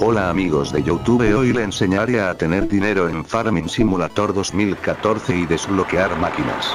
Hola amigos de Youtube hoy le enseñaré a tener dinero en Farming Simulator 2014 y desbloquear máquinas.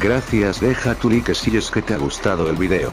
Gracias deja tu like si es que te ha gustado el video.